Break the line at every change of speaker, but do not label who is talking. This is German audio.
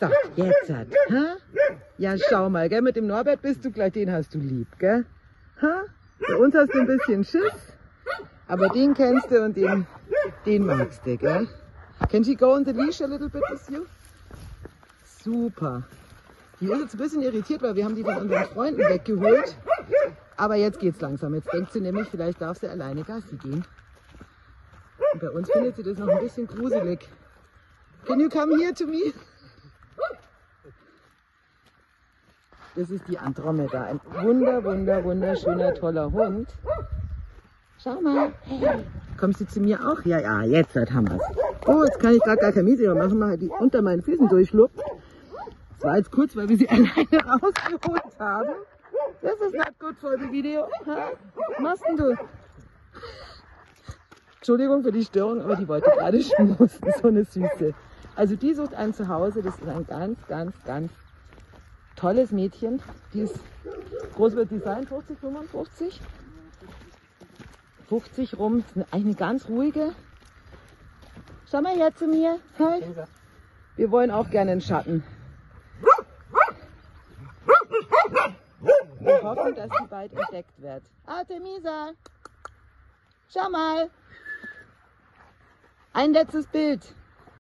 So, jetzt hat. Ha? Ja, schau mal, gell? Mit dem Norbert bist du gleich, den hast du lieb, gell? Ha? Bei uns hast du ein bisschen Schiss, aber den kennst du und den, den magst du, gell? Can she go on the leash a little bit with you? Super. Die ist jetzt ein bisschen irritiert, weil wir haben die von unseren Freunden weggeholt. Aber jetzt geht's langsam. Jetzt denkt sie nämlich, vielleicht darf sie alleine Gassi gehen. Und bei uns findet sie das noch ein bisschen gruselig. Can you come here to me? Das ist die Andromeda. Ein wunder, wunder, wunderschöner, toller Hund. Schau mal. Kommst du zu mir auch? Ja, ja, jetzt haben wir's. Oh, jetzt kann ich gerade gar kein Miese machen, weil die unter meinen Füßen durchschlupft. Das war jetzt kurz, weil wir sie alleine rausgeholt haben. Das ist not good for the video. Was machst denn du? Entschuldigung für die Störung, aber die wollte gerade schmusen, so eine Süße. Also die sucht ein Zuhause, das ist ein ganz, ganz, ganz tolles Mädchen. Die ist groß wird die sein, 50, 55? 50 rum, ist eine ganz ruhige. Schau mal her zu mir. Hi. Wir wollen auch gerne einen Schatten. Wir hoffen, dass sie bald entdeckt wird. Artemisa, schau mal. Ein letztes Bild.